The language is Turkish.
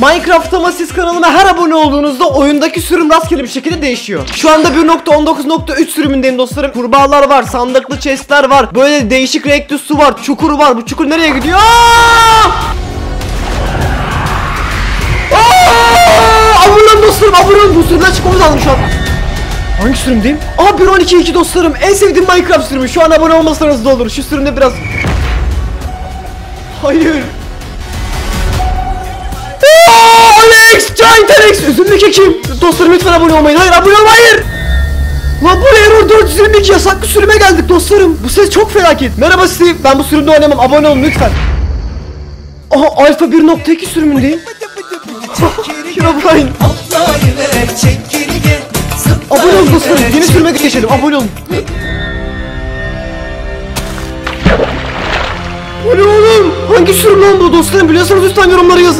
Minecraft ama siz kanalıma her abone olduğunuzda oyundaki sürüm rastgele bir şekilde değişiyor. Şu anda 1.19.3 sürümündeyim dostlarım. Kurbağalar var, sandıklı chestler var. Böyle değişik renkli su var, çukuru var. Bu çukur nereye gidiyor? Aa! Dostlarım, abone. Bu sürümden çıkmamız lazım şu an. Hangi sürümdeyim? Aa 1.12.2 dostlarım. En sevdiğim Minecraft sürümü. Şu an abone olmasanız da olur. Şu sürümde biraz... Hayır. Kim? Dostlarım lütfen abone olmayın. Hayır abone olmayın. Hayır! Lan buraya Error 422 yasaklı sürüme geldik dostlarım. Bu ses çok felaket. Merhaba Steve. Ben bu sürümde oynamam. Abone olun lütfen. Aha Alfa 1.2 sürümündeyim. Herobrine. Abone olun dostlarım. Yeni sürüme geçelim. Abone olun. Bu ne oğlum? Hangi sürüm lan bu dostlarım? Biliyorsanız lütfen yorumlara yazın.